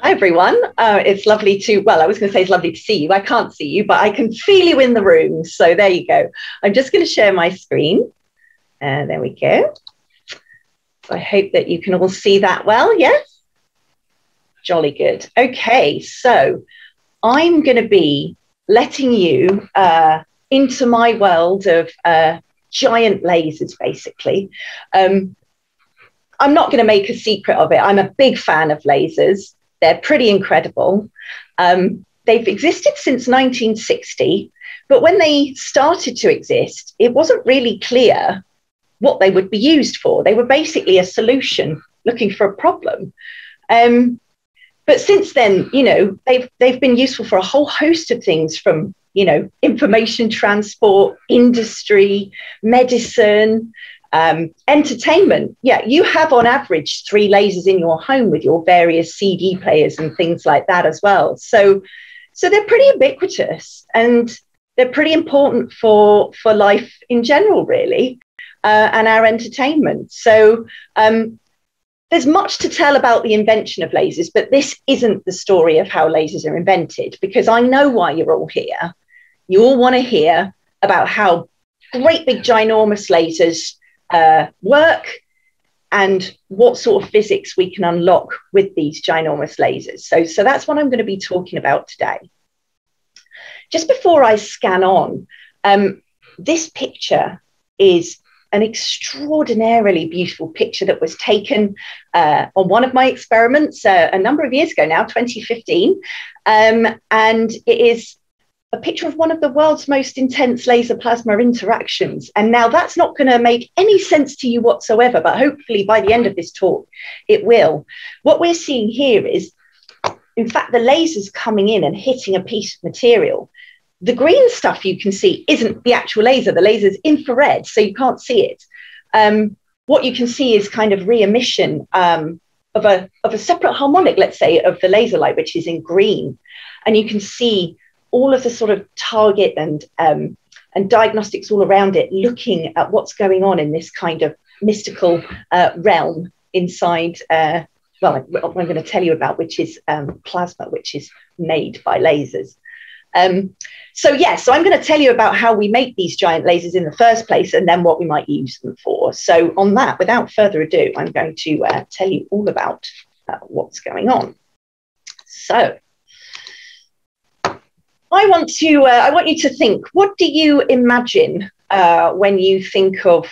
Hi, everyone. Uh, it's lovely to, well, I was going to say it's lovely to see you. I can't see you, but I can feel you in the room. So there you go. I'm just going to share my screen. Uh, there we go. I hope that you can all see that well. Yes? Jolly good. Okay, so I'm going to be letting you uh, into my world of uh, giant lasers, basically. Um, I'm not going to make a secret of it. I'm a big fan of lasers. They're pretty incredible. Um, they've existed since 1960, but when they started to exist, it wasn't really clear what they would be used for. They were basically a solution looking for a problem. Um, but since then, you know, they've they've been useful for a whole host of things from you know information transport, industry, medicine, um, entertainment. Yeah, you have on average three lasers in your home with your various CD players and things like that as well. So, so they're pretty ubiquitous and they're pretty important for for life in general, really, uh, and our entertainment. So. Um, there's much to tell about the invention of lasers, but this isn't the story of how lasers are invented because I know why you're all here. You all want to hear about how great big ginormous lasers uh, work and what sort of physics we can unlock with these ginormous lasers. So, so that's what I'm going to be talking about today. Just before I scan on, um, this picture is an extraordinarily beautiful picture that was taken uh, on one of my experiments uh, a number of years ago now, 2015. Um, and it is a picture of one of the world's most intense laser plasma interactions. And now that's not going to make any sense to you whatsoever, but hopefully by the end of this talk, it will. What we're seeing here is, in fact, the lasers coming in and hitting a piece of material. The green stuff you can see isn't the actual laser, the laser is infrared, so you can't see it. Um, what you can see is kind of re-emission um, of, a, of a separate harmonic, let's say, of the laser light, which is in green. And you can see all of the sort of target and um, and diagnostics all around it, looking at what's going on in this kind of mystical uh, realm inside. Uh, well, I'm going to tell you about, which is um, plasma, which is made by lasers. Um, so yes, yeah, so I'm going to tell you about how we make these giant lasers in the first place, and then what we might use them for. So on that, without further ado, I'm going to uh, tell you all about uh, what's going on. So I want to. Uh, I want you to think. What do you imagine uh, when you think of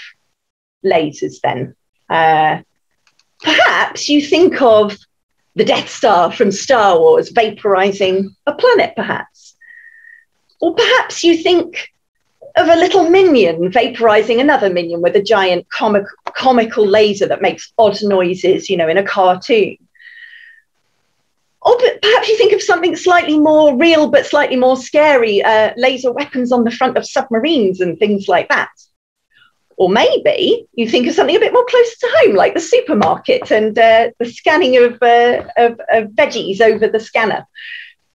lasers? Then, uh, perhaps you think of the Death Star from Star Wars vaporizing a planet, perhaps, or perhaps you think of a little minion vaporizing another minion with a giant comic, comical laser that makes odd noises, you know, in a cartoon. Or perhaps you think of something slightly more real but slightly more scary uh, laser weapons on the front of submarines and things like that. Or maybe you think of something a bit more close to home, like the supermarket and uh, the scanning of, uh, of, of, veggies over the scanner.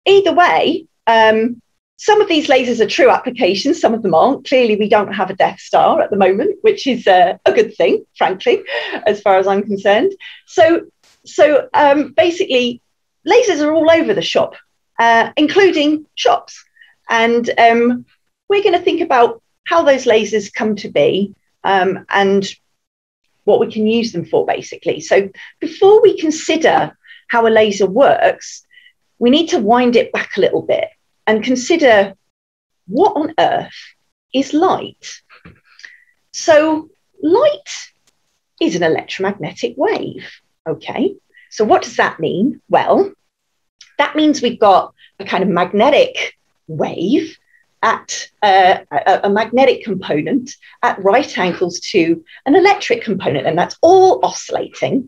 Either way, um, some of these lasers are true applications, some of them aren't. Clearly, we don't have a Death Star at the moment, which is uh, a good thing, frankly, as far as I'm concerned. So, so um, basically, lasers are all over the shop, uh, including shops. And um, we're going to think about how those lasers come to be um, and what we can use them for, basically. So before we consider how a laser works, we need to wind it back a little bit and consider what on earth is light? So, light is an electromagnetic wave. Okay. So, what does that mean? Well, that means we've got a kind of magnetic wave at uh, a, a, magnetic component at right angles to an electric component, and that's all oscillating.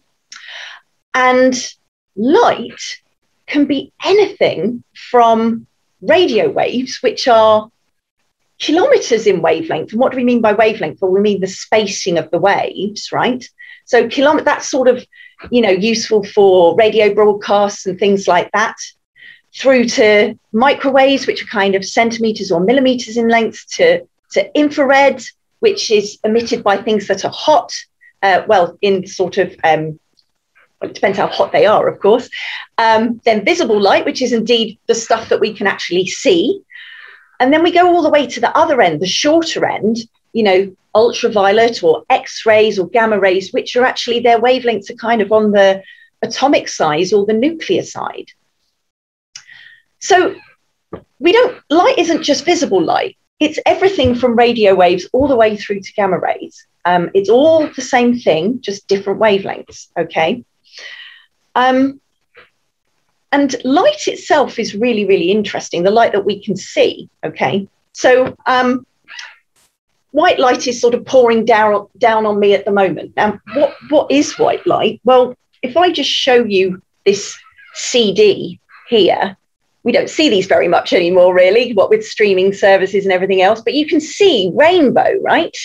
And light can be anything from radio waves, which are kilometers in wavelength. And what do we mean by wavelength? Well, we mean the spacing of the waves, right? So kilometer, that's sort of, you know, useful for radio broadcasts and things like that, through to microwaves, which are kind of centimeters or millimeters in length, to, to infrared, which is emitted by things that are hot, uh, well, in sort of, um, well, it depends how hot they are, of course. Um, then visible light, which is indeed the stuff that we can actually see. And then we go all the way to the other end, the shorter end, you know, ultraviolet or X rays or gamma rays, which are actually their wavelengths are kind of on the atomic size or the nuclear side. So we don't, light isn't just visible light, it's everything from radio waves all the way through to gamma rays. Um, it's all the same thing, just different wavelengths, okay? Um, and light itself is really, really interesting, the light that we can see, okay? So um, white light is sort of pouring down, down on me at the moment. Now, what, what is white light? Well, if I just show you this CD here, we don't see these very much anymore, really, what with streaming services and everything else, but you can see rainbow, right?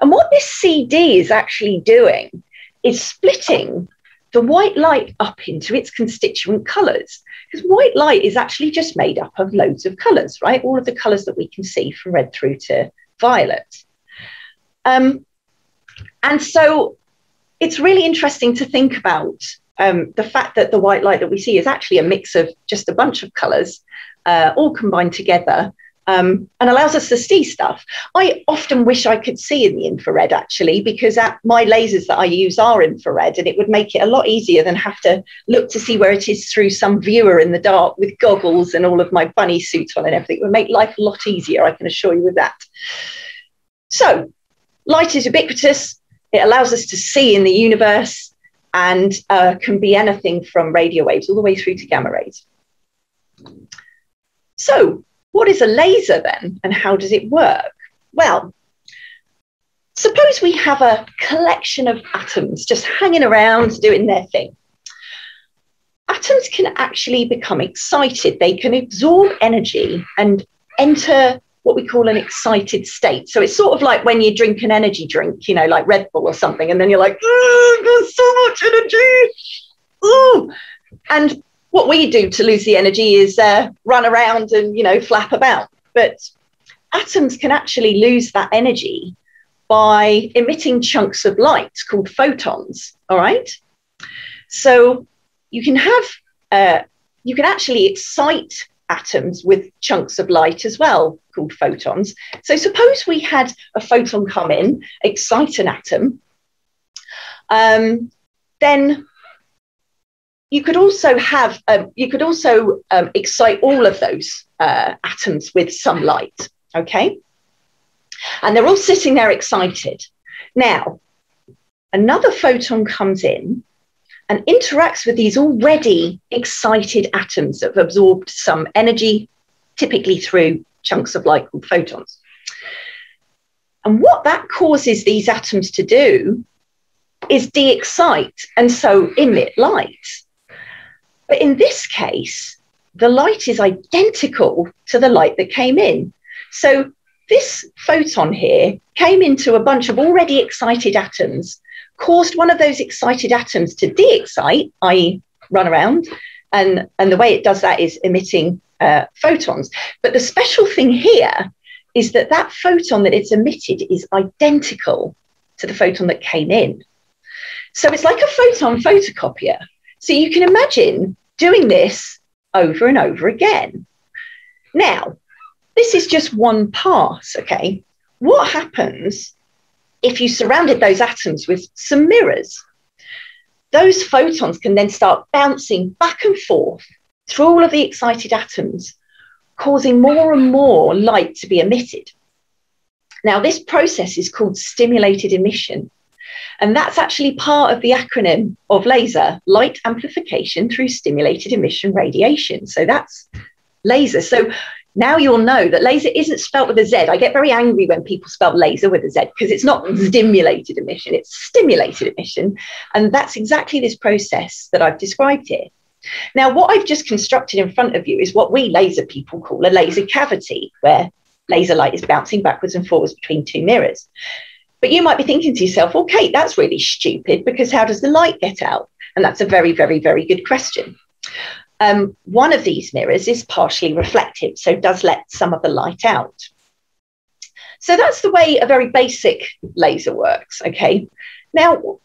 And what this CD is actually doing is splitting the white light up into its constituent colours. Because white light is actually just made up of loads of colours, right? All of the colours that we can see from red through to violet. Um, and so it's really interesting to think about um, the fact that the white light that we see is actually a mix of just a bunch of colors uh, all combined together um, and allows us to see stuff. I often wish I could see in the infrared actually, because my lasers that I use are infrared and it would make it a lot easier than have to look to see where it is through some viewer in the dark with goggles and all of my bunny suits on and everything. It would make life a lot easier, I can assure you of that. So, light is ubiquitous. It allows us to see in the universe and uh, can be anything from radio waves all the way through to gamma rays. So, what is a laser then, and how does it work? Well, suppose we have a collection of atoms just hanging around doing their thing. Atoms can actually become excited, they can absorb energy and enter what we call an excited state. So it's sort of like when you drink an energy drink, you know, like Red Bull or something, and then you're like, oh, there's so much energy. Ooh. And what we do to lose the energy is uh, run around and, you know, flap about. But atoms can actually lose that energy by emitting chunks of light called photons. All right. So you can have, uh, you can actually excite atoms with chunks of light as well, called photons. So suppose we had a photon come in, excite an atom, um, then you could also have, um, you could also um, excite all of those uh, atoms with some light, okay? And they're all sitting there excited. Now, another photon comes in and interacts with these already excited atoms that have absorbed some energy, typically through chunks of light called photons. And what that causes these atoms to do is de excite and so emit light. But in this case, the light is identical to the light that came in. So this photon here came into a bunch of already excited atoms caused one of those excited atoms to de-excite, i.e. run around. And, and the way it does that is emitting uh, photons. But the special thing here is that that photon that it's emitted is identical to the photon that came in. So it's like a photon photocopier. So you can imagine doing this over and over again. Now, this is just one pass, okay? What happens if you surrounded those atoms with some mirrors, those photons can then start bouncing back and forth through all of the excited atoms, causing more and more light to be emitted. Now, this process is called stimulated emission. And that's actually part of the acronym of laser light amplification through stimulated emission radiation. So that's laser. So now you'll know that laser isn't spelt with a Z. I get very angry when people spell laser with a Z because it's not mm-hmm. stimulated emission, it's stimulated emission. And that's exactly this process that I've described here. Now, what I've just constructed in front of you is what we laser people call a laser cavity, where laser light is bouncing backwards and forwards between two mirrors. But you might be thinking to yourself, well, Kate, that's really stupid because how does the light get out? And that's a very, very, very good question. Um, one of these mirrors is partially reflective, so does let some of the light out. So that's the way a very basic laser works. Okay. Now,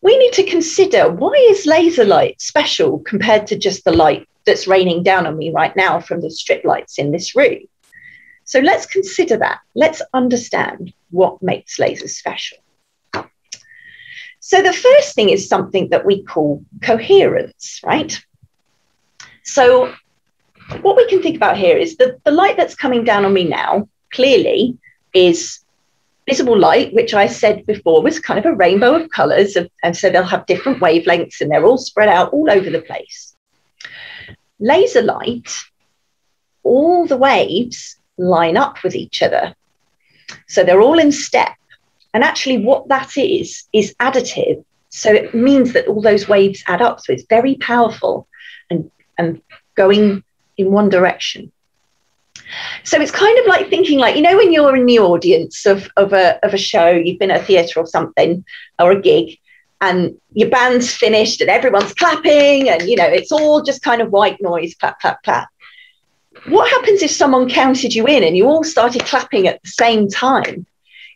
we need to consider why is laser light special compared to just the light that's raining down on me right now from the strip lights in this room? So let's consider that. Let's understand what makes lasers special. So the first thing is something that we call coherence, right? So what we can think about here is that the light that's coming down on me now clearly is visible light, which I said before was kind of a rainbow of colors. and so they'll have different wavelengths and they're all spread out all over the place. Laser light, all the waves line up with each other. So they're all in step. And actually, what that is, is additive. So it means that all those waves add up. So it's very powerful and, and going in one direction. So it's kind of like thinking like, you know, when you're in the audience of, of, a, of a show, you've been at a theatre or something, or a gig, and your band's finished and everyone's clapping, and, you know, it's all just kind of white noise, clap, clap, clap. What happens if someone counted you in and you all started clapping at the same time?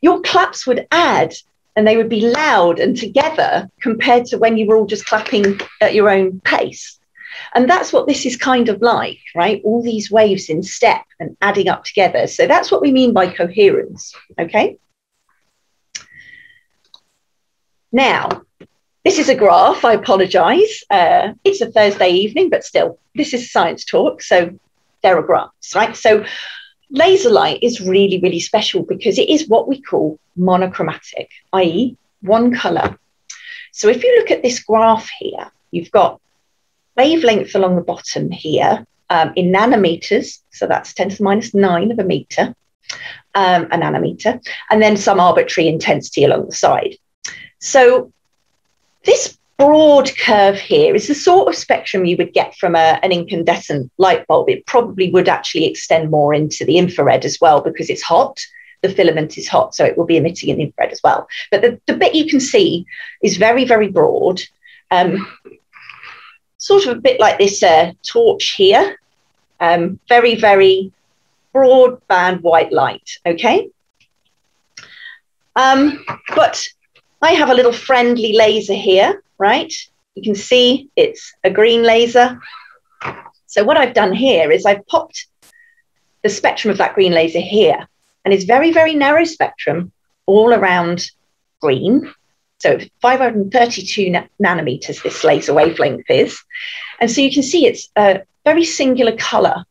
Your claps would add and they would be loud and together compared to when you were all just clapping at your own pace. And that's what this is kind of like, right? All these waves in step and adding up together. So that's what we mean by coherence, okay? Now, this is a graph, I apologize. Uh, it's a Thursday evening, but still, this is science talk, so there are graphs, right? So laser light is really, really special because it is what we call monochromatic, i.e., one color. So if you look at this graph here, you've got wavelength along the bottom here um, in nanometers. So that's 10 to the minus nine of a meter, um, a nanometer, and then some arbitrary intensity along the side. So this broad curve here is the sort of spectrum you would get from a, an incandescent light bulb. It probably would actually extend more into the infrared as well because it's hot. The filament is hot, so it will be emitting in infrared as well. But the, the bit you can see is very, very broad. Um, sort of a bit like this uh, torch here, um, very, very broadband white light, okay? Um, but I have a little friendly laser here, right? You can see it's a green laser. So what I've done here is I've popped the spectrum of that green laser here, and it's very, very narrow spectrum all around green. So 532 nanometers, this laser wavelength is. And so you can see it's a very singular color.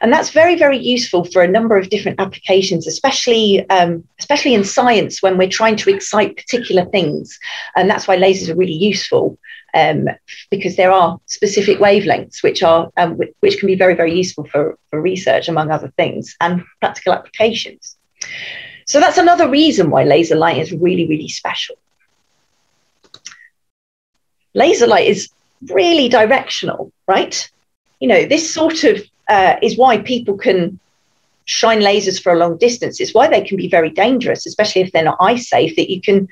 And that's very, very useful for a number of different applications, especially, um, especially in science when we're trying to excite particular things. And that's why lasers are really useful um, because there are specific wavelengths which are um, which can be very, very useful for, for research, among other things, and practical applications. So that's another reason why laser light is really, really special laser light is really directional, right? You know, this sort of uh, is why people can shine lasers for a long distance. It's why they can be very dangerous, especially if they're not eye safe, that you can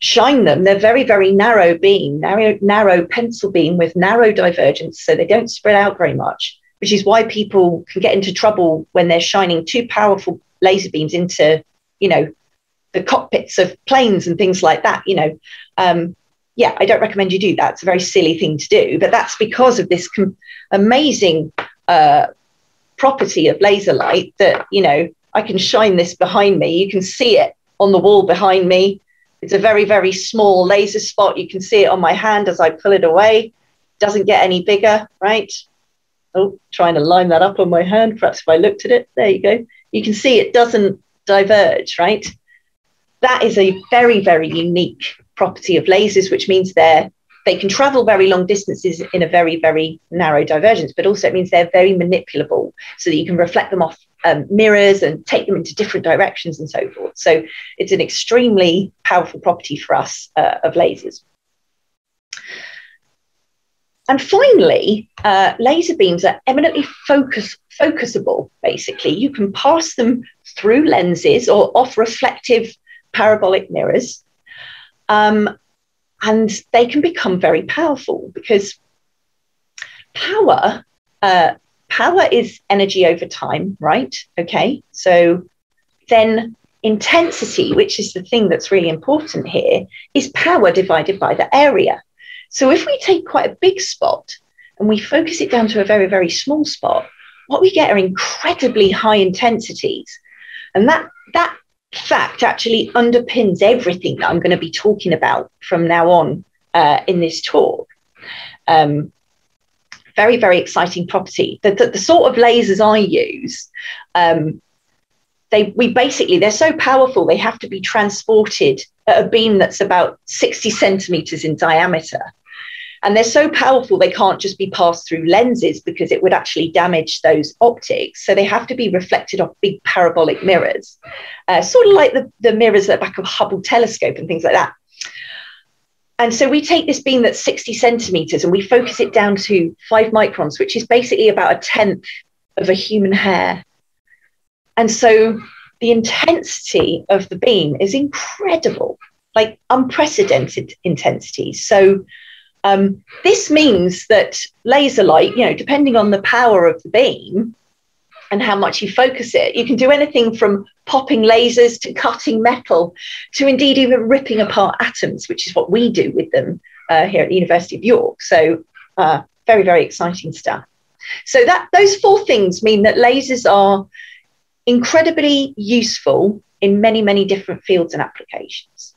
shine them. They're very, very narrow beam, narrow, narrow pencil beam with narrow divergence, so they don't spread out very much, which is why people can get into trouble when they're shining too powerful laser beams into, you know, the cockpits of planes and things like that. You know, um, yeah, I don't recommend you do that. It's a very silly thing to do, but that's because of this com- amazing property of laser light that, you know, I can shine this behind me. You can see it on the wall behind me. It's a very, very small laser spot. You can see it on my hand as I pull it away. Doesn't get any bigger, right? Oh, trying to line that up on my hand. Perhaps if I looked at it, there you go. You can see it doesn't diverge, right? That is a very, very unique property of lasers, which means they're they can travel very long distances in a very, very narrow divergence, but also it means they're very manipulable so that you can reflect them off um, mirrors and take them into different directions and so forth. So it's an extremely powerful property for us uh, of lasers. And finally, uh, laser beams are eminently focus, focusable, basically. You can pass them through lenses or off reflective parabolic mirrors um, and they can become very powerful because power, uh, power is energy over time, right? Okay, so then intensity, which is the thing that's really important here, is power divided by the area. So if we take quite a big spot and we focus it down to a very, very small spot, what we get are incredibly high intensities. And that, that fact actually underpins everything that I'm going to be talking about from now on uh, in this talk. Um, very, very exciting property. The, the, the, sort of lasers I use, um, they we basically they're so powerful they have to be transported at a beam that's about 60 centimeters in diameter. And they're so powerful, they can't just be passed through lenses because it would actually damage those optics. So they have to be reflected off big parabolic mirrors, uh, sort of like the, the mirrors at the back of Hubble telescope and things like that. And so we take this beam that's 60 centimeters and we focus it down to five microns, which is basically about a tenth of a human hair. And so the intensity of the beam is incredible, like unprecedented intensity. So um, this means that laser light, you know, depending on the power of the beam and how much you focus it, you can do anything from popping lasers to cutting metal to indeed even ripping apart atoms, which is what we do with them uh, here at the University of York. So uh, very, very exciting stuff. So that those four things mean that lasers are incredibly useful in many, many different fields and applications.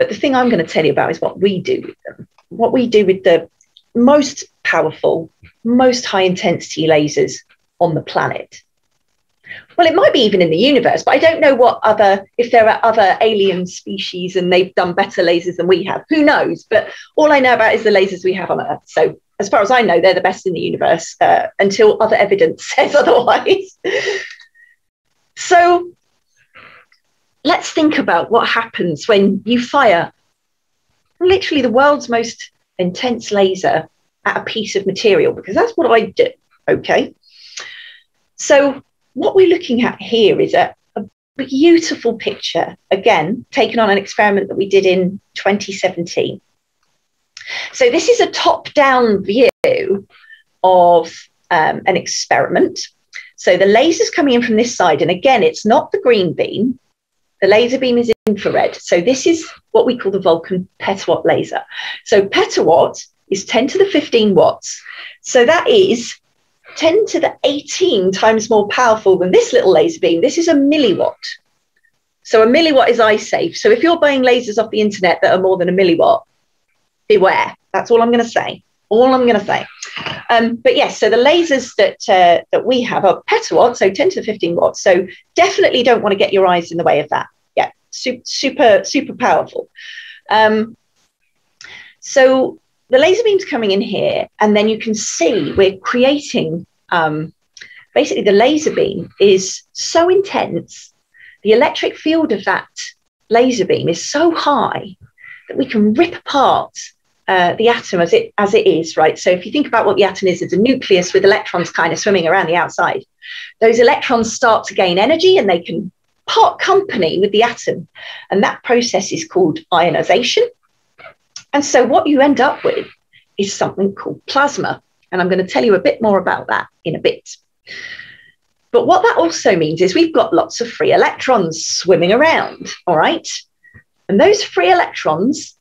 But the thing I'm going to tell you about is what we do with them. What we do with the most powerful, most high intensity lasers on the planet well, it might be even in the universe, but I don't know what other, if there are other alien species and they've done better lasers than we have. Who knows? But all I know about is the lasers we have on Earth. So, as far as I know, they're the best in the universe uh, until other evidence says otherwise. so, let's think about what happens when you fire literally the world's most intense laser at a piece of material, because that's what I do. Okay. So, what we're looking at here is a, a beautiful picture, again, taken on an experiment that we did in 2017. So, this is a top down view of um, an experiment. So, the laser's coming in from this side, and again, it's not the green beam, the laser beam is infrared. So, this is what we call the Vulcan petawatt laser. So, petawatt is 10 to the 15 watts. So, that is 10 to the 18 times more powerful than this little laser beam. This is a milliwatt. So a milliwatt is eye safe. So if you're buying lasers off the internet that are more than a milliwatt, beware. That's all I'm going to say. All I'm going to say. Um, but yes, so the lasers that uh, that we have are petawatt, so 10 to the 15 watts. So definitely don't want to get your eyes in the way of that. Yeah, super, super, super powerful. Um, so the laser beam's coming in here, and then you can see we're creating um, basically the laser beam is so intense, the electric field of that laser beam is so high that we can rip apart uh, the atom as it as it is, right? So if you think about what the atom is, it's a nucleus with electrons kind of swimming around the outside. Those electrons start to gain energy and they can part company with the atom. And that process is called ionization. And so what you end up with is something called plasma. And I'm going to tell you a bit more about that in a bit. But what that also means is we've got lots of free electrons swimming around, all right? And those free electrons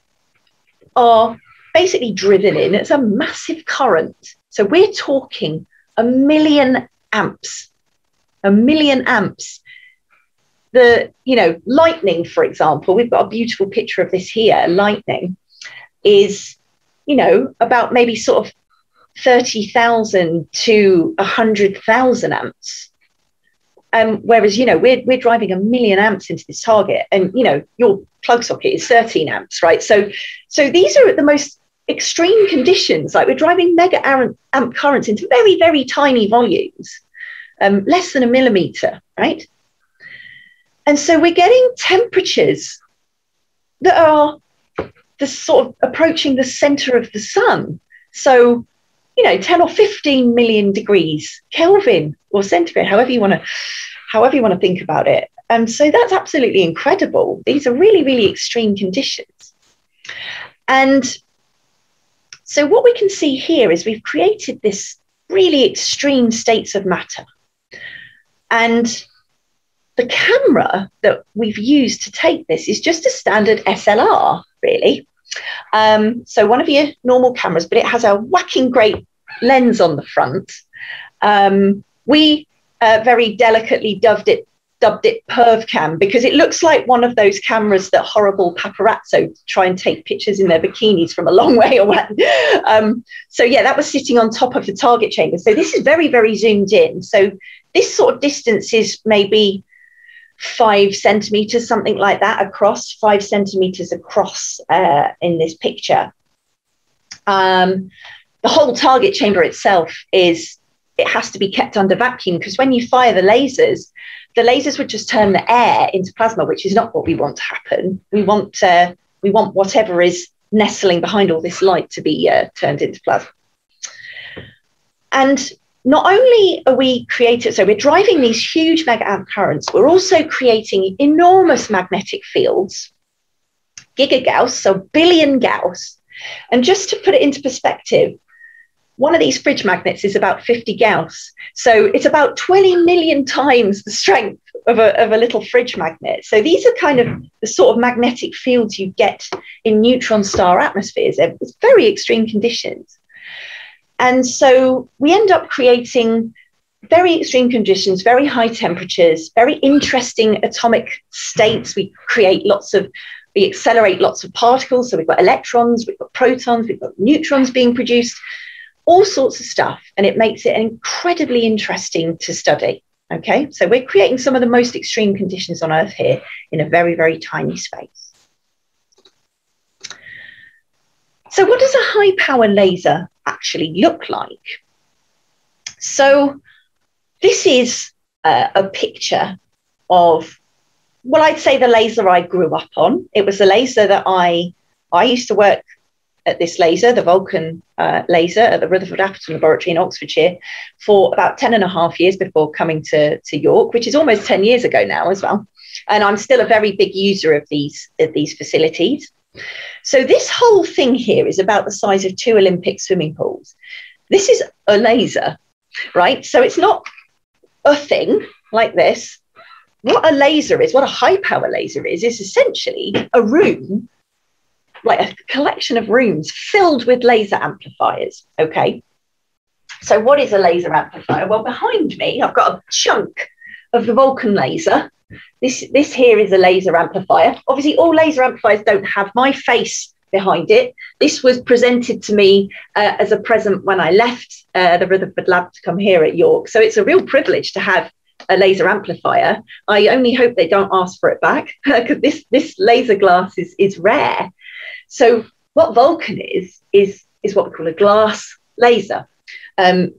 are basically driven in. It's a massive current. So we're talking a million amps, a million amps. The, you know, lightning, for example, we've got a beautiful picture of this here. Lightning is, you know, about maybe sort of 30,000 to 100,000 amps. Um, whereas, you know, we're, we're driving a million amps into this target and, you know, your plug socket is 13 amps, right? So, so these are the most extreme conditions. Like we're driving mega amp currents into very, very tiny volumes, um, less than a millimeter, right? And so we're getting temperatures that are the sort of approaching the center of the sun. So you know, 10 or 15 million degrees Kelvin or centigrade, however you want to, however you want to think about it. And so that's absolutely incredible. These are really, really extreme conditions. And so what we can see here is we've created this really extreme states of matter. And the camera that we've used to take this is just a standard SLR, really. Um, so one of your normal cameras, but it has a whacking great lens on the front. Um, we uh, very delicately dubbed it dubbed it perv cam because it looks like one of those cameras that horrible paparazzo try and take pictures in their bikinis from a long way away. Um, so yeah, that was sitting on top of the target chamber. So this is very, very zoomed in. So this sort of distance is maybe five centimeters, something like that, across five centimeters across uh, in this picture. Um, the whole target chamber itself is it has to be kept under vacuum because when you fire the lasers, the lasers would just turn the air into plasma, which is not what we want to happen. We want uh, we want whatever is nestling behind all this light to be uh, turned into plasma. And not only are we creating, so we're driving these huge mega amp currents, we're also creating enormous magnetic fields, gigagauss, so billion gauss. And just to put it into perspective, one of these fridge magnets is about 50 Gauss. So it's about 20 million times the strength of a, of a little fridge magnet. So these are kind of the sort of magnetic fields you get in neutron star atmospheres. It's very extreme conditions. And so we end up creating very extreme conditions, very high temperatures, very interesting atomic states. We create lots of we accelerate lots of particles. So we've got electrons, we've got protons, we've got neutrons being produced all sorts of stuff, and it makes it incredibly interesting to study. Okay, so we're creating some of the most extreme conditions on Earth here in a very, very tiny space. So, what does a high power laser actually look like? So, this is uh, a picture of, well, I'd say the laser I grew up on. It was a laser that I I used to work at this laser, the Vulcan uh, laser at the Rutherford Appleton Laboratory in Oxfordshire, for about 10 and a half years before coming to, to York, which is almost 10 years ago now as well. And I'm still a very big user of these, of these facilities. So this whole thing here is about the size of two Olympic swimming pools. This is a laser, right? So it's not a thing like this. What a laser is, what a high power laser is, is essentially a room like a collection of rooms filled with laser amplifiers. Okay. So, what is a laser amplifier? Well, behind me, I've got a chunk of the Vulcan laser. This, this here is a laser amplifier. Obviously, all laser amplifiers don't have my face behind it. This was presented to me uh, as a present when I left uh, the Rutherford lab to come here at York. So, it's a real privilege to have a laser amplifier. I only hope they don't ask for it back because this, this laser glass is, is rare. So what Vulcan is is is what we call a glass laser. Um,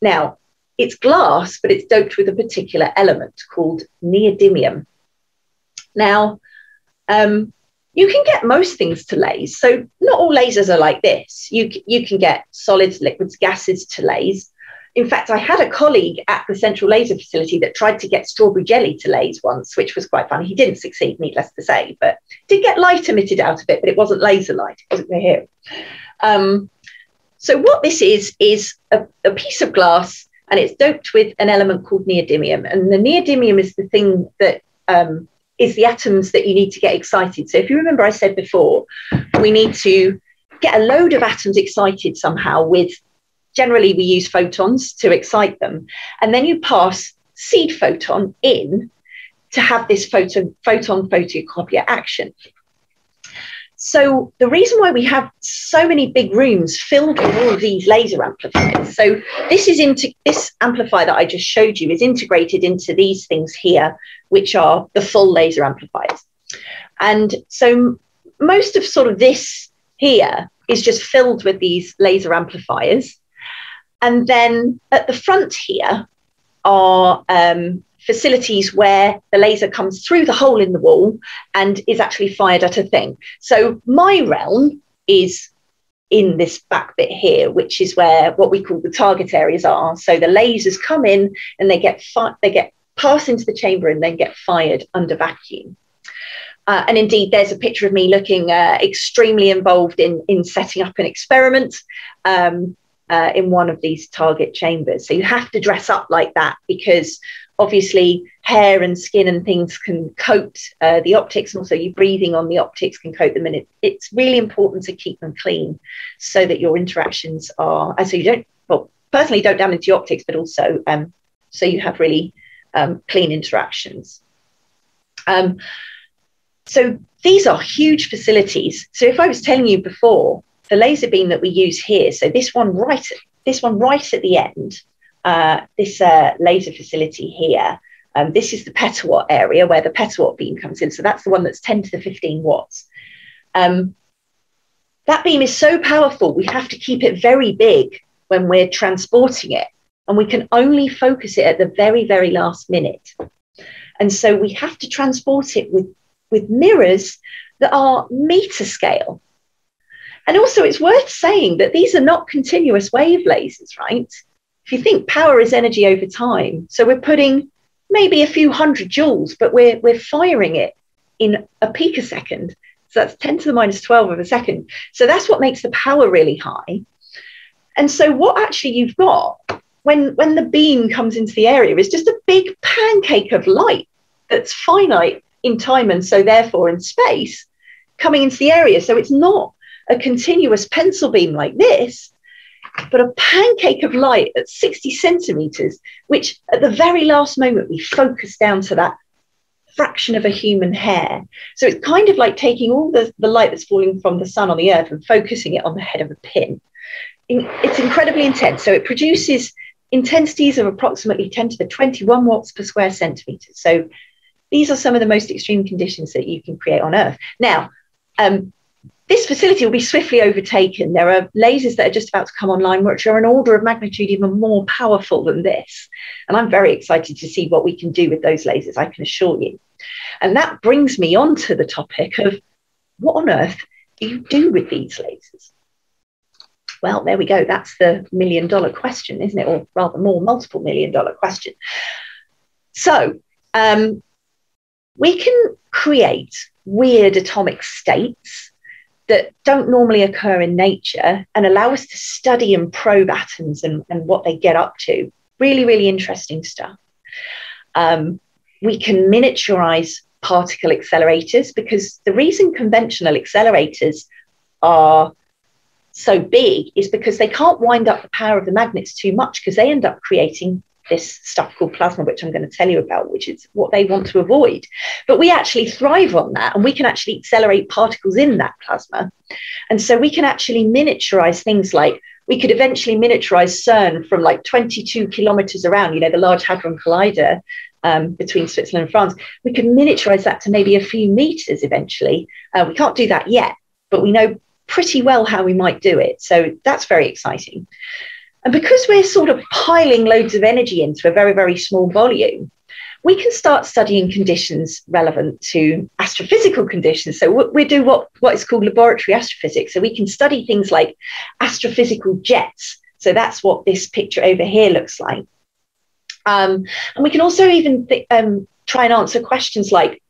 now it's glass, but it's doped with a particular element called neodymium. Now, um, you can get most things to laze. So not all lasers are like this. You, you can get solids, liquids, gases to laze. In fact, I had a colleague at the Central Laser Facility that tried to get strawberry jelly to laze once, which was quite funny. He didn't succeed, needless to say, but did get light emitted out of it, but it wasn't laser light, it wasn't coherent. Um, so what this is, is a, a piece of glass and it's doped with an element called neodymium. And the neodymium is the thing that um, is the atoms that you need to get excited. So if you remember, I said before, we need to get a load of atoms excited somehow with generally we use photons to excite them. And then you pass seed photon in to have this photon, photon photocopier action. So the reason why we have so many big rooms filled with all of these laser amplifiers. So this is into this amplifier that I just showed you is integrated into these things here, which are the full laser amplifiers. And so most of sort of this here is just filled with these laser amplifiers. And then at the front here are um, facilities where the laser comes through the hole in the wall and is actually fired at a thing. So my realm is in this back bit here, which is where what we call the target areas are. So the lasers come in and they get fi- they get passed into the chamber and then get fired under vacuum. Uh, and indeed, there's a picture of me looking uh, extremely involved in in setting up an experiment. Um, uh, in one of these target chambers. So you have to dress up like that because obviously hair and skin and things can coat uh, the optics and also you breathing on the optics can coat them. And it, it's really important to keep them clean so that your interactions are uh, so you don't well personally don't damage the optics but also um, so you have really um, clean interactions. Um, so these are huge facilities. So if i was telling you before the laser beam that we use here so this one right this one right at the end uh, this uh, laser facility here. Um, this is the petawatt area where the petawatt beam comes in. So that's the one that's 10 to the 15 watts. Um, that beam is so powerful, we have to keep it very big when we're transporting it. And we can only focus it at the very, very last minute. And so we have to transport it with, with mirrors that are meter scale. And also, it's worth saying that these are not continuous wave lasers, right? if you think power is energy over time, so we're putting maybe a few hundred joules, but we're we're firing it in a picosecond. So that's 10 to the minus 12 of a second. So that's what makes the power really high. And so what actually you've got when when the beam comes into the area is just a big pancake of light that's finite in time and so therefore in space coming into the area. So it's not a continuous pencil beam like this but a pancake of light at 60 centimeters, which at the very last moment we focus down to that fraction of a human hair. So it's kind of like taking all the, the light that's falling from the sun on the earth and focusing it on the head of a pin. It's incredibly intense. So it produces intensities of approximately 10 to the 21 watts per square centimeter. So these are some of the most extreme conditions that you can create on Earth. Now, um, this facility will be swiftly overtaken. There are lasers that are just about to come online, which are an order of magnitude even more powerful than this. And I'm very excited to see what we can do with those lasers, I can assure you. And that brings me on to the topic of what on earth do you do with these lasers? Well, there we go. That's the million dollar question, isn't it? Or rather, more multiple million dollar question. So, um, we can create weird atomic states that don't normally occur in nature and allow us to study and probe atoms and, and what they get up to. Really, really interesting stuff. Um, we can miniaturize particle accelerators because the reason conventional accelerators are so big is because they can't wind up the power of the magnets too much because they end up creating this stuff called plasma, which I'm going to tell you about, which is what they want to avoid. But we actually thrive on that, and we can actually accelerate particles in that plasma. And so we can actually miniaturize things like we could eventually miniaturize CERN from like 22 kilometers around, you know, the Large Hadron Collider um, between Switzerland and France. We could miniaturize that to maybe a few meters eventually. Uh, we can't do that yet, but we know pretty well how we might do it. So that's very exciting. And because we're sort of piling loads of energy into a very, very small volume, we can start studying conditions relevant to astrophysical conditions. So we do what, what is called laboratory astrophysics. So we can study things like astrophysical jets. So that's what this picture over here looks like. Um, and we can also even um, try and answer questions like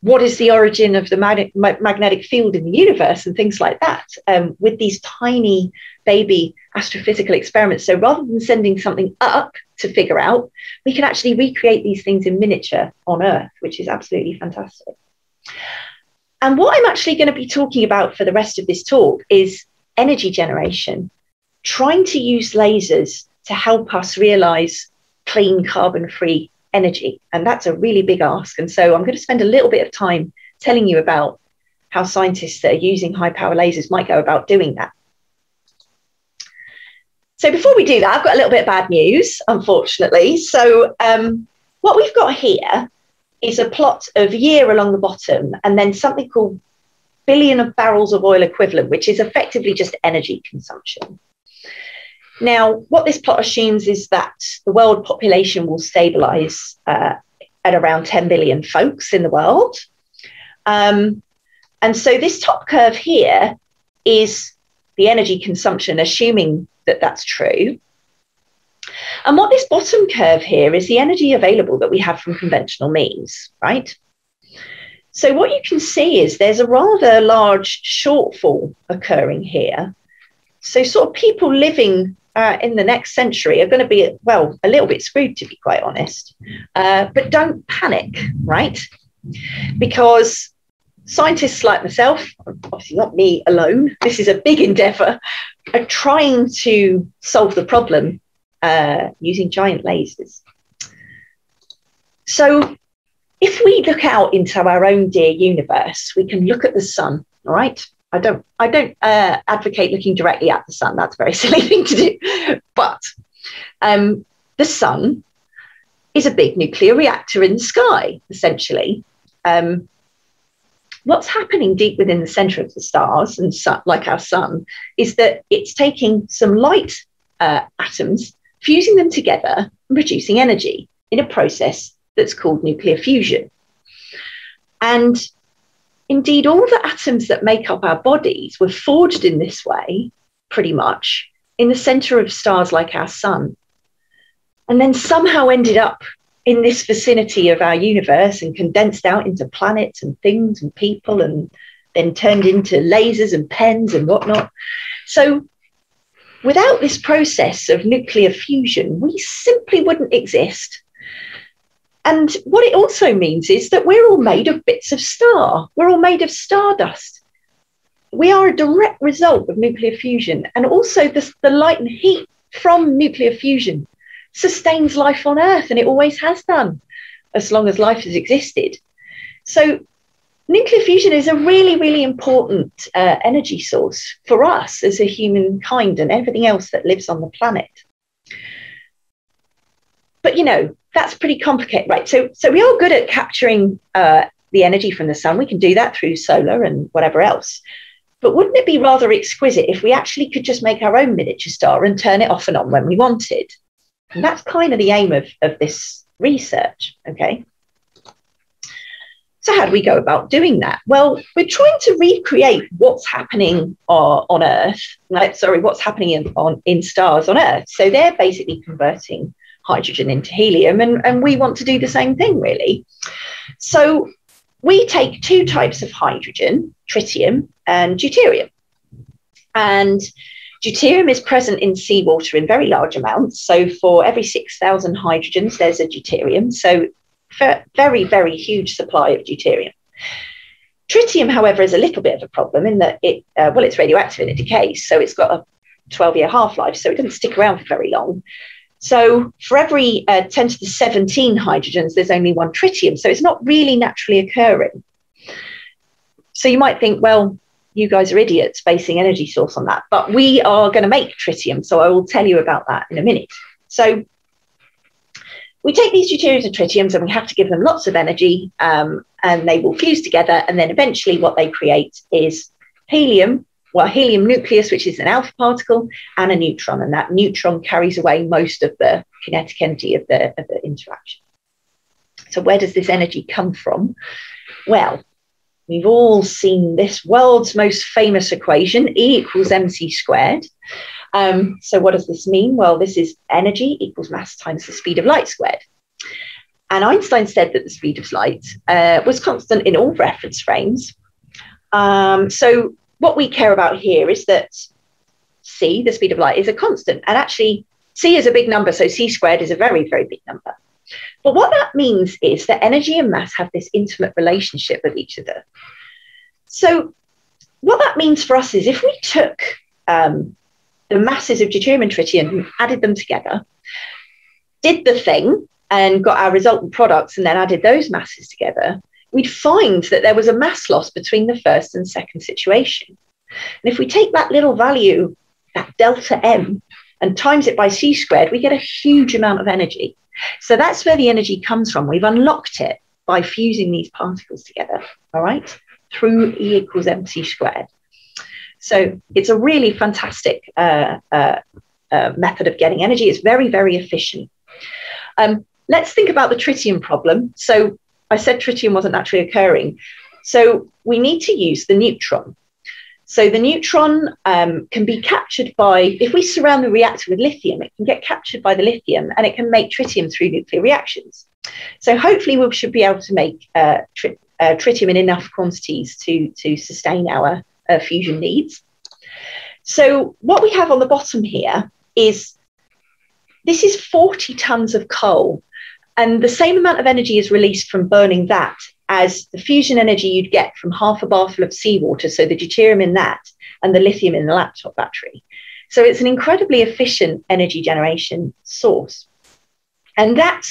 what is the origin of the mag- magnetic field in the universe and things like that um, with these tiny baby astrophysical experiments. So rather than sending something up to figure out, we can actually recreate these things in miniature on Earth, which is absolutely fantastic. And what I'm actually going to be talking about for the rest of this talk is energy generation, trying to use lasers to help us realize clean carbon free energy. And that's a really big ask. And so I'm going to spend a little bit of time telling you about how scientists that are using high power lasers might go about doing that. So before we do that, I've got a little bit of bad news, unfortunately. So um, what we've got here is a plot of year along the bottom and then something called billion of barrels of oil equivalent, which is effectively just energy consumption. Now, what this plot assumes is that the world population will stabilize uh, at around 10 billion folks in the world. Um, and so this top curve here is the energy consumption, assuming that that's true. And what this bottom curve here is the energy available that we have from conventional means, right? So what you can see is there's a rather large shortfall occurring here. So sort of people living uh, in the next century are going to be, well, a little bit screwed, to be quite honest. Uh, but don't panic, right? Because scientists like myself, obviously not me alone, this is a big endeavor, are trying to solve the problem uh, using giant lasers. So, if we look out into our own dear universe, we can look at the sun, all right? I don't, I don't uh, advocate looking directly at the sun. That's a very silly thing to do. But um, the sun is a big nuclear reactor in the sky, essentially. Um, what's happening deep within the center of the stars and like our sun is that it's taking some light uh, atoms fusing them together and producing energy in a process that's called nuclear fusion. And indeed all the atoms that make up our bodies were forged in this way pretty much in the center of stars like our sun. And then somehow ended up in this vicinity of our universe and condensed out into planets and things and people and then turned into lasers and pens and whatnot. So, without this process of nuclear fusion, we simply wouldn't exist. And what it also means is that we're all made of bits of star, we're all made of stardust. We are a direct result of nuclear fusion, and also the, the light and heat from nuclear fusion sustains life on Earth, and it always has done as long as life has existed. So, nuclear fusion is a really, really important uh, energy source for us as a humankind and everything else that lives on the planet. But you know, that's pretty complicated, right? So, so we are good at capturing uh, the energy from the sun. We can do that through solar and whatever else. But wouldn't it be rather exquisite if we actually could just make our own miniature star and turn it off and on when we wanted? And that's kind of the aim of, of this research, okay? So, how do we go about doing that? Well, we're trying to recreate what's happening uh, on Earth, sorry, what's happening in, on, in stars on Earth. So, they're basically converting hydrogen into helium, and, and we want to do the same thing, really. So, we take two types of hydrogen, tritium and deuterium. And Deuterium is present in seawater in very large amounts. So for every 6,000 hydrogens, there's a deuterium. So very, very huge supply of deuterium. Tritium, however, is a little bit of a problem in that it, uh, well, it's radioactive and it decays. So it's got a 12 year half life. So it doesn't stick around for very long. So for every uh, 10 to the 17 hydrogens, there's only one tritium. So it's not really naturally occurring. So you might think, well, you guys are idiots basing energy source on that. But we are going to make tritium. So I will tell you about that in a minute. So we take these deuteriums and tritiums and we have to give them lots of energy um, and they will fuse together. And then eventually what they create is helium, well, helium nucleus, which is an alpha particle, and a neutron. And that neutron carries away most of the kinetic energy of the, of the interaction. So where does this energy come from? Well, We've all seen this world's most famous equation, E equals mc squared. Um, so what does this mean? Well, this is energy equals mass times the speed of light squared. And Einstein said that the speed of light uh, was constant in all reference frames. Um, so what we care about here is that c, the speed of light, is a constant. And actually, c is a big number, so c squared is a very, very big number. But what that means is that energy and mass have this intimate relationship with each other. So, what that means for us is if we took um, the masses of deuterium and tritium and added them together, did the thing, and got our resultant products, and then added those masses together, we'd find that there was a mass loss between the first and second situation. And if we take that little value, that delta m, and times it by c squared, we get a huge amount of energy. So that's where the energy comes from. We've unlocked it by fusing these particles together, all right, through E equals mc squared. So it's a really fantastic uh, uh, uh, method of getting energy. It's very, very efficient. Um, let's think about the tritium problem. So I said tritium wasn't naturally occurring. So we need to use the neutron. So the neutron um, can be captured by, if we surround the reactor with lithium, it can get captured by the lithium and it can make tritium through nuclear reactions. So hopefully we should be able to make uh, tri- uh, tritium in enough quantities to, to sustain our uh, fusion needs. So what we have on the bottom here is this is 40 tons of coal. And the same amount of energy is released from burning that as the fusion energy you'd get from half a barful of seawater, so the deuterium in that and the lithium in the laptop battery. So it's an incredibly efficient energy generation source. And that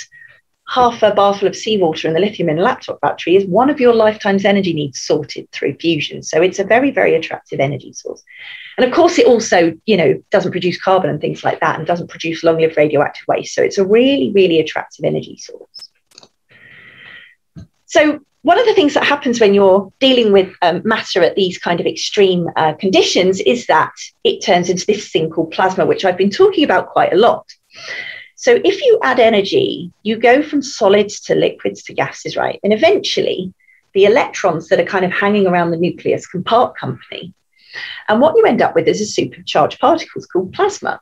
half a barful of seawater and the lithium in a laptop battery is one of your lifetime's energy needs sorted through fusion. So it's a very, very attractive energy source. And of course, it also, you know, doesn't produce carbon and things like that and doesn't produce long-lived radioactive waste. So it's a really, really attractive energy source. So one of the things that happens when you're dealing with um, matter at these kind of extreme uh, conditions is that it turns into this thing called plasma, which I've been talking about quite a lot. So if you add energy, you go from solids to liquids to gases, right? And eventually, the electrons that are kind of hanging around the nucleus can part company. And what you end up with is a supercharged particles called plasma.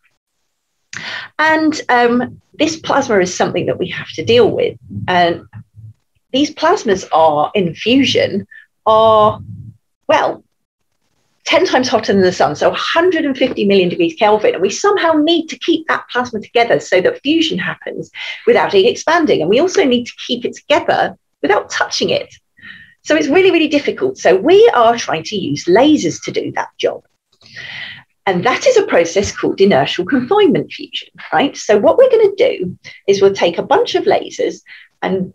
And um, this plasma is something that we have to deal with. And these plasmas are in fusion are, well, 10 times hotter than the sun, so 150 million degrees Kelvin. And we somehow need to keep that plasma together so that fusion happens without it expanding. And we also need to keep it together without touching it. So it's really, really difficult. So we are trying to use lasers to do that job. And that is a process called inertial confinement fusion, right? So what we're going to do is we'll take a bunch of lasers and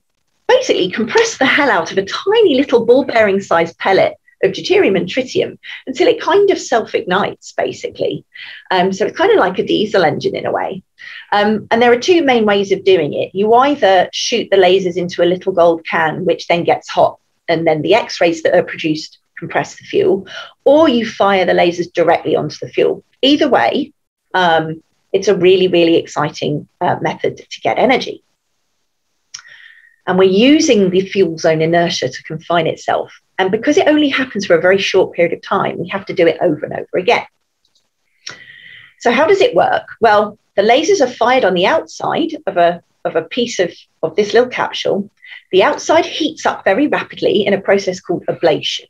basically compress the hell out of a tiny little ball bearing sized pellet of deuterium and tritium until it kind of self ignites, basically. Um, so it's kind of like a diesel engine in a way. Um, and there are two main ways of doing it. You either shoot the lasers into a little gold can, which then gets hot, and then the X rays that are produced compress the fuel, or you fire the lasers directly onto the fuel. Either way, um, it's a really, really exciting uh, method to get energy. And we're using the fuel zone inertia to confine itself. And because it only happens for a very short period of time, we have to do it over and over again. So, how does it work? Well, the lasers are fired on the outside of a, of a piece of, of this little capsule. The outside heats up very rapidly in a process called ablation,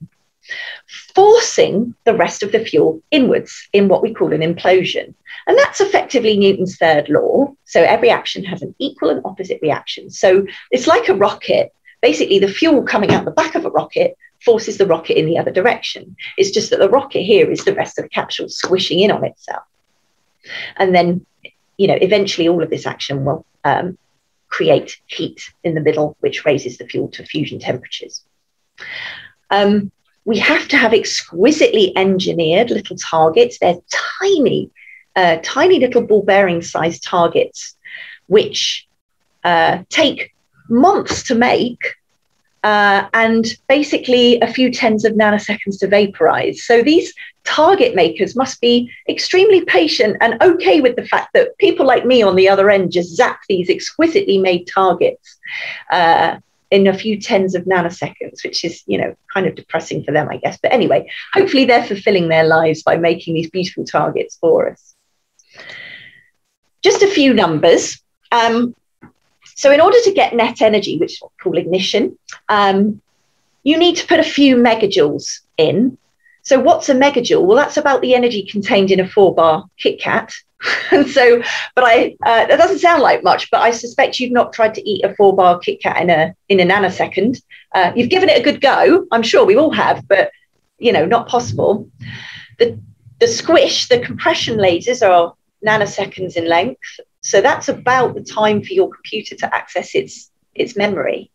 forcing the rest of the fuel inwards in what we call an implosion. And that's effectively Newton's third law. So every action has an equal and opposite reaction. So it's like a rocket. Basically, the fuel coming out the back of a rocket forces the rocket in the other direction. It's just that the rocket here is the rest of the capsule squishing in on itself. And then, you know, eventually all of this action will um, create heat in the middle, which raises the fuel to fusion temperatures. Um, we have to have exquisitely engineered little targets. They're tiny, uh, tiny little ball bearing sized targets, which uh, take months to make uh, and basically a few tens of nanoseconds to vaporize. So these target makers must be extremely patient and okay with the fact that people like me on the other end just zap these exquisitely made targets uh, in a few tens of nanoseconds, which is, you know, kind of depressing for them, I guess. But anyway, hopefully they're fulfilling their lives by making these beautiful targets for us. Just a few numbers. Um, so, in order to get net energy, which is what we call ignition, um, you need to put a few megajoules in. So, what's a megajoule? Well, that's about the energy contained in a four bar Kit Kat. and so, but I uh, that doesn't sound like much, but I suspect you've not tried to eat a four bar Kit Kat in a in a nanosecond. Uh, you've given it a good go, I'm sure we all have, but you know, not possible. The the squish, the compression lasers are nanoseconds in length, so that's about the time for your computer to access its, its memory.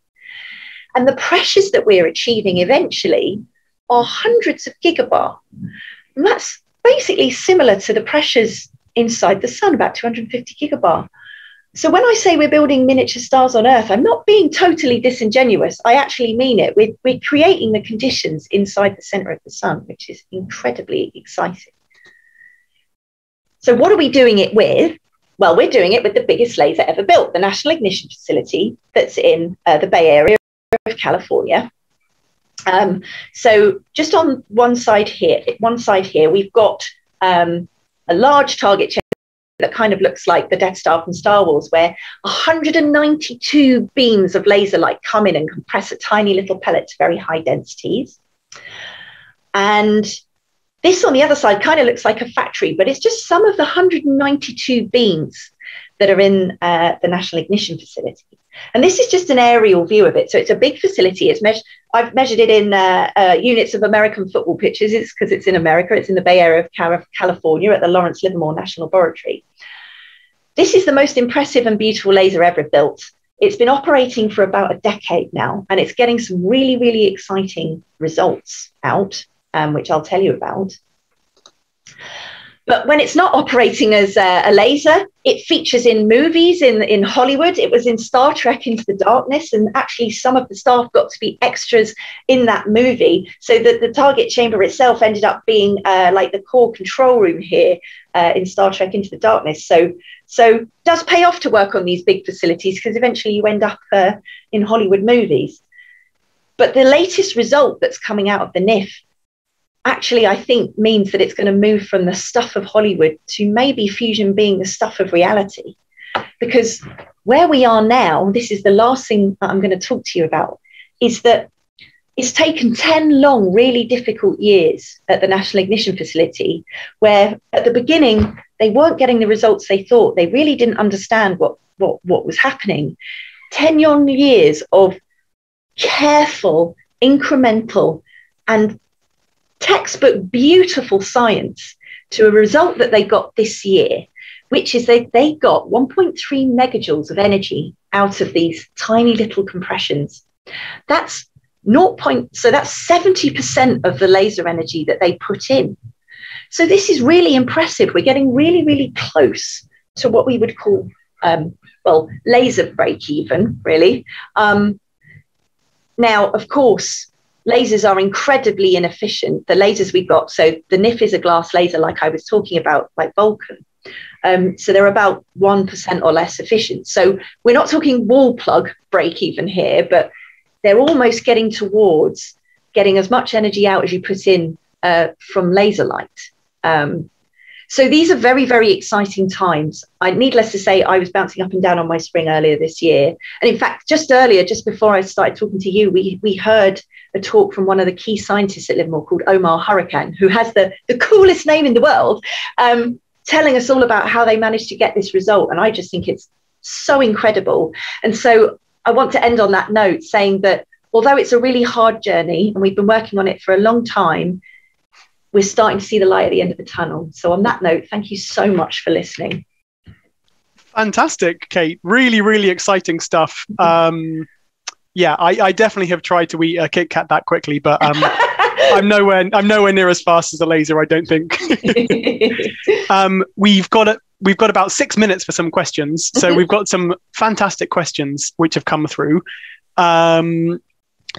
And the pressures that we're achieving eventually are hundreds of gigabar. And that's basically similar to the pressures inside the sun, about 250 gigabar. So when I say we're building miniature stars on Earth, I'm not being totally disingenuous. I actually mean it. We're, we're creating the conditions inside the center of the sun, which is incredibly exciting. So what are we doing it with? Well, we're doing it with the biggest laser ever built, the National Ignition Facility that's in uh, the Bay Area of California. Um, so just on one side here, one side here, we've got um, a large target chamber that kind of looks like the Death Star from Star Wars, where 192 beams of laser light come in and compress a tiny little pellet to very high densities. And this on the other side kind of looks like a factory, but it's just some of the 192 beams that are in uh, the National Ignition Facility. And this is just an aerial view of it. So it's a big facility. It's measured. I've measured it in uh, uh, units of American football pitches. It's because it's in America. It's in the Bay Area of California at the Lawrence Livermore National Laboratory. This is the most impressive and beautiful laser ever built. It's been operating for about a decade now, and it's getting some really, really exciting results out, um, which I'll tell you about. But when it's not operating as a, a, laser, it features in movies in, in Hollywood. It was in Star Trek Into the Darkness, and actually, some of the staff got to be extras in that movie. So that the target chamber itself ended up being uh, like the core control room here uh, in Star Trek Into the Darkness. So, so does pay off to work on these big facilities because eventually you end up uh, in Hollywood movies. But the latest result that's coming out of the NIF actually, I think, means that it's going to move from the stuff of Hollywood to maybe fusion being the stuff of reality. Because where we are now, this is the last thing that I'm going to talk to you about, is that it's taken 10 long, really difficult years at the National Ignition Facility, where at the beginning, they weren't getting the results they thought. They really didn't understand what, what, what was happening. 10 long years of careful, incremental, and textbook beautiful science to a result that they got this year, which is they, they got 1.3 megajoules of energy out of these tiny little compressions. That's 0. Point, so that's 70% of the laser energy that they put in. So this is really impressive. We're getting really, really close to what we would call, um, well, laser break even, really. Um, now, of course, lasers are incredibly inefficient. The lasers we got, so the NIF is a glass laser, like I was talking about, like Vulcan. Um, so they're about 1% or less efficient. So we're not talking wall plug break even here, but they're almost getting towards getting as much energy out as you put in uh, from laser light. Um, so these are very, very exciting times. I, needless to say, I was bouncing up and down on my spring earlier this year. And in fact, just earlier, just before I started talking to you, we, we heard a talk from one of the key scientists at Livermore called Omar Hurricane, who has the, the coolest name in the world, um, telling us all about how they managed to get this result. And I just think it's so incredible. And so I want to end on that note saying that although it's a really hard journey and we've been working on it for a long time, we're starting to see the light at the end of the tunnel. So, on that note, thank you so much for listening. Fantastic, Kate. Really, really exciting stuff. Um, yeah, I, I, definitely have tried to eat a Kit Kat that quickly, but um, I'm nowhere. I'm nowhere near as fast as a laser. I don't think. um, we've got a, We've got about six minutes for some questions, so we've got some fantastic questions which have come through. Um,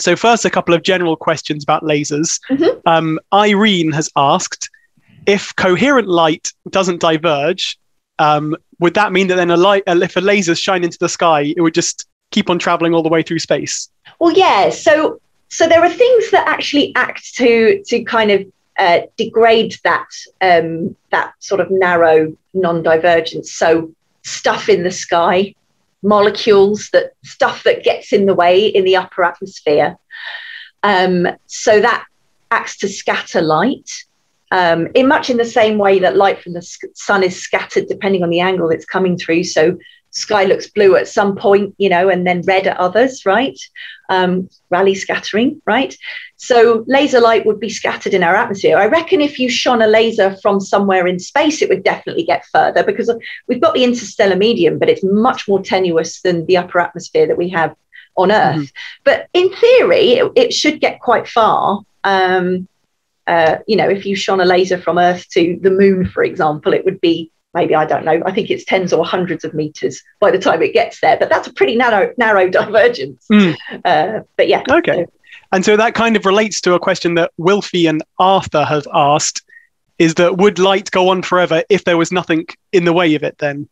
so, first, a couple of general questions about lasers. Mm-hmm. Um, Irene has asked if coherent light doesn't diverge, um, would that mean that then a light, if a laser shine into the sky, it would just keep on traveling all the way through space? Well, yeah. So, so there are things that actually act to to kind of uh, degrade that um, that sort of narrow non-divergence. So, stuff in the sky, molecules, that stuff that gets in the way in the upper atmosphere. Um, so that acts to scatter light um, in much in the same way that light from the sun is scattered depending on the angle it's coming through. So sky looks blue at some point, you know, and then red at others, right? Um, Rayleigh scattering, right? So laser light would be scattered in our atmosphere. I reckon if you shone a laser from somewhere in space, it would definitely get further because we've got the interstellar medium, but it's much more tenuous than the upper atmosphere that we have on Earth. Mm-hmm. But in theory, it, it, should get quite far. Um, uh, you know, if you shone a laser from Earth to the moon, for example, it would be maybe I don't know. I think it's tens or hundreds of meters by the time it gets there, but that's a pretty narrow narrow divergence. Mm. Uh, but yeah. Okay. So. And so that kind of relates to a question that Wilfie and Arthur have asked: is that would light go on forever if there was nothing in the way of it? Then.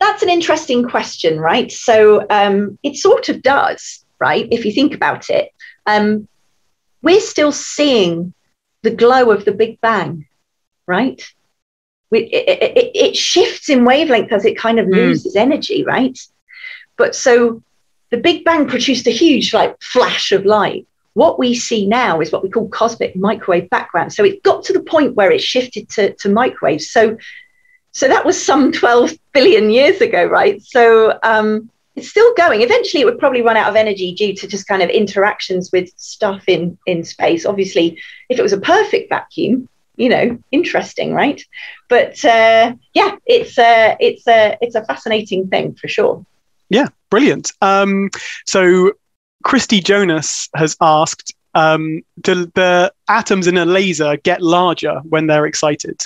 That's an interesting question, right? So um, it sort of does, right? If you think about it, um, we're still seeing the glow of the Big Bang, right? It, it, it, shifts in wavelength as it kind of mm. loses energy, right? But so the Big Bang produced a huge like flash of light. what we see now is what we call cosmic microwave background. So it got to the point where it shifted to, to microwaves. So, so that was some 12 billion years ago, right? So um, it's still going. Eventually, it would probably run out of energy due to just kind of interactions with stuff in, in space. Obviously, if it was a perfect vacuum, you know, interesting, right? But uh, yeah, it's a, it's, a, it's a fascinating thing for sure. Yeah, brilliant. Um, so Christy Jonas has asked, um, do the atoms in a laser get larger when they're excited?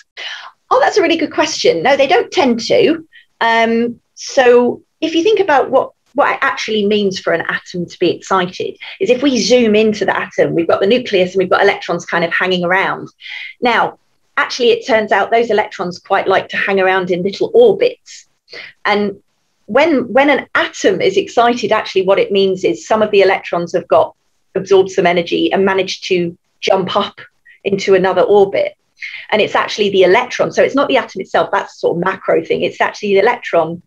Oh, that's a really good question. No, they don't tend to. Um, so if you think about what what it actually means for an atom to be excited is if we zoom into the atom, we've got the nucleus and we've got electrons kind of hanging around. Now, actually, it turns out those electrons quite like to hang around in little orbits. And when when an atom is excited, actually what it means is some of the electrons have got absorbed some energy and managed to jump up into another orbit. And it's actually the electron. So it's not the atom itself, that's sort of macro thing. It's actually the electron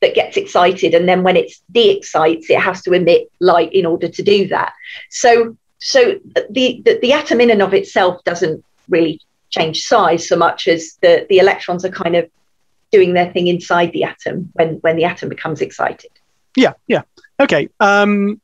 that gets excited. And then when it de-excites, it has to emit light in order to do that. So so the, the, the atom in and of itself doesn't really change size so much as the, the electrons are kind of doing their thing inside the atom when when the atom becomes excited. Yeah, yeah. Okay. Um,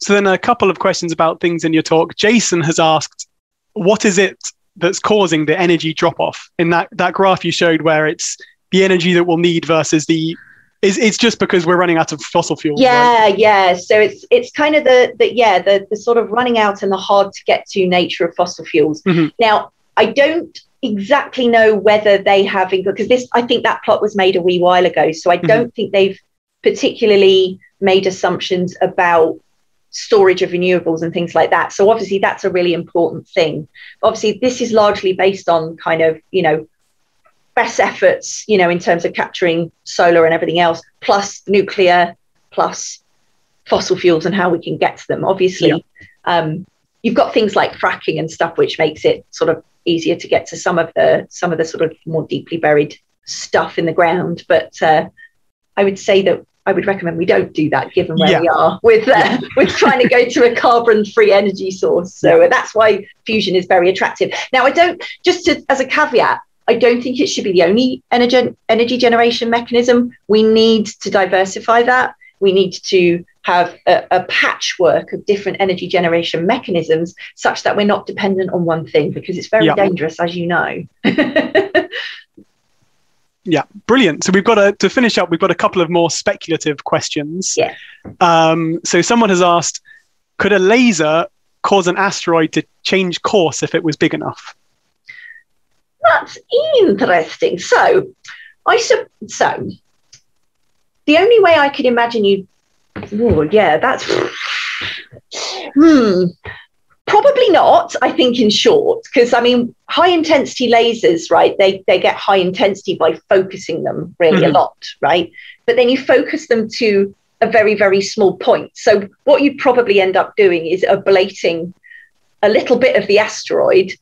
so then a couple of questions about things in your talk. Jason has asked, what is it that's causing the energy drop off in that that graph you showed where it's the energy that we'll need versus the is it's just because we're running out of fossil fuels yeah right? yeah so it's it's kind of the the yeah the the sort of running out and the hard to get to nature of fossil fuels mm-hmm. now i don't exactly know whether they have because this I think that plot was made a wee while ago, so I mm-hmm. don't think they've particularly made assumptions about storage of renewables and things like that. So obviously that's a really important thing. Obviously this is largely based on kind of, you know, best efforts, you know, in terms of capturing solar and everything else, plus nuclear, plus fossil fuels and how we can get to them. Obviously, yeah. um, you've got things like fracking and stuff, which makes it sort of easier to get to some of the some of the sort of more deeply buried stuff in the ground. But uh, I would say that I would recommend we don't do that, given where yeah. we are with uh, with trying to go to a carbon-free energy source. So yeah. that's why fusion is very attractive. Now, I don't just to, as a caveat. I don't think it should be the only energy energy generation mechanism. We need to diversify that. We need to have a, a, patchwork of different energy generation mechanisms such that we're not dependent on one thing because it's very dangerous, as you know. yeah, brilliant. So we've got a, to finish up, we've got a couple of more speculative questions. Yeah. Um, so someone has asked, could a laser cause an asteroid to change course if it was big enough? That's interesting. So, I so the only way I could imagine you Oh, yeah, that's. Hmm. Probably not, I think, in short, because I mean, high intensity lasers, right? They, they get high intensity by focusing them really mm-hmm. a lot, right? But then you focus them to a very, very small point. So, what you probably end up doing is ablating a little bit of the asteroid.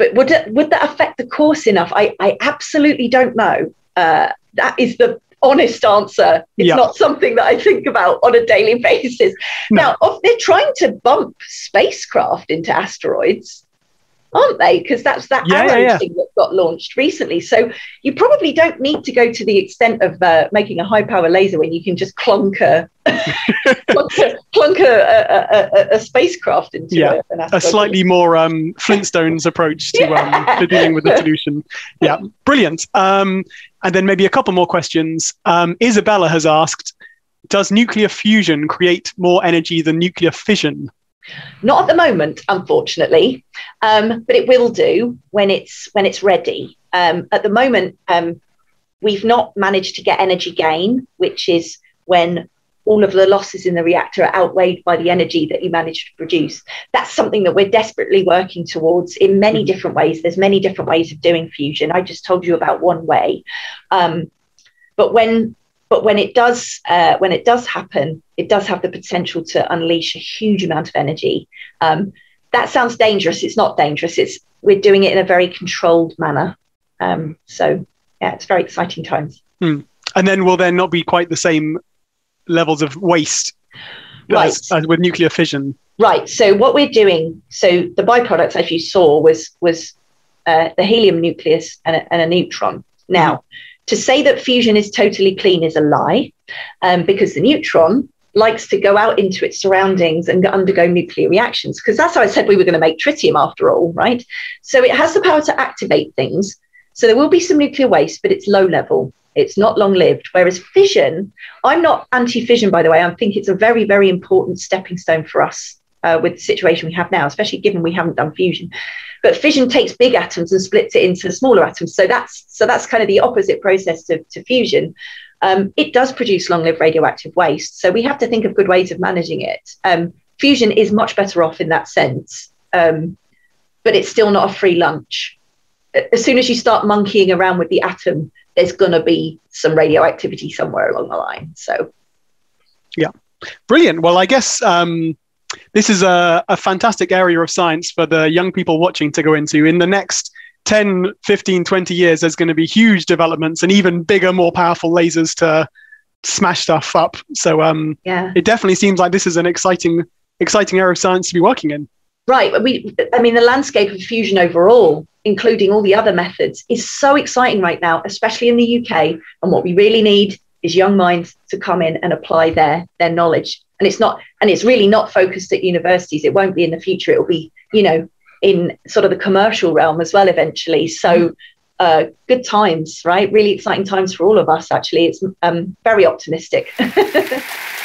But would, it, would that affect the course enough? I, I absolutely don't know. Uh, that is the honest answer. It's yeah. not something that I think about on a daily basis. No. Now, they're trying to bump spacecraft into asteroids aren't they? Because that's that yeah, arrow yeah, thing that got launched recently. So you probably don't need to go to the extent of uh, making a high power laser when you can just clunk a clunk, a, a, a, a, spacecraft into yeah, a slightly more um, Flintstones approach to, um, to, dealing with the solution. Yeah, brilliant. Um, and then maybe a couple more questions. Um, Isabella has asked. Does nuclear fusion create more energy than nuclear fission? Not at the moment, unfortunately, um, but it will do when it's when it's ready. Um, at the moment, um, we've not managed to get energy gain, which is when all of the losses in the reactor are outweighed by the energy that you manage to produce. That's something that we're desperately working towards in many mm-hmm. different ways. There's many different ways of doing fusion. I just told you about one way. Um, but when but when it does, uh, when it does happen, it does have the potential to unleash a huge amount of energy. Um, that sounds dangerous. It's not dangerous. It's we're doing it in a very controlled manner. Um, so yeah, it's very exciting times. Hmm. And then will there not be quite the same levels of waste right. as, as with nuclear fission? Right. So what we're doing, so the byproducts, as you saw, was was uh, the helium nucleus and a, and a neutron. Now, to say that fusion is totally clean is a lie, um, because the neutron likes to go out into its surroundings and undergo nuclear reactions, because that's how I said we were going to make tritium after all, right? So it has the power to activate things. So there will be some nuclear waste, but it's low level. It's not long lived. Whereas fission, I'm not anti fission, by the way. I think it's a very, very important stepping stone for us uh, with the situation we have now, especially given we haven't done fusion. But fission takes big atoms and splits it into smaller atoms. So that's so that's kind of the opposite process to, to fusion. Um, it does produce long-lived radioactive waste. So we have to think of good ways of managing it. Um, fusion is much better off in that sense, um, but it's still not a free lunch. As soon as you start monkeying around with the atom, there's going to be some radioactivity somewhere along the line. So, yeah, brilliant. Well, I guess um, this is a, a fantastic area of science for the young people watching to go into. In the next 10, 15, 20 years, there's going to be huge developments and even bigger, more powerful lasers to smash stuff up. So um, yeah. it definitely seems like this is an exciting, exciting area of science to be working in. Right. We, I mean, the landscape of fusion overall, including all the other methods, is so exciting right now, especially in the UK. And what we really need is young minds to come in and apply their their knowledge and it's not and it's really not focused at universities. It won't be in the future. It'll be you know in sort of the commercial realm as well eventually. So uh, good times right? Really exciting times for all of us actually. It's um, very optimistic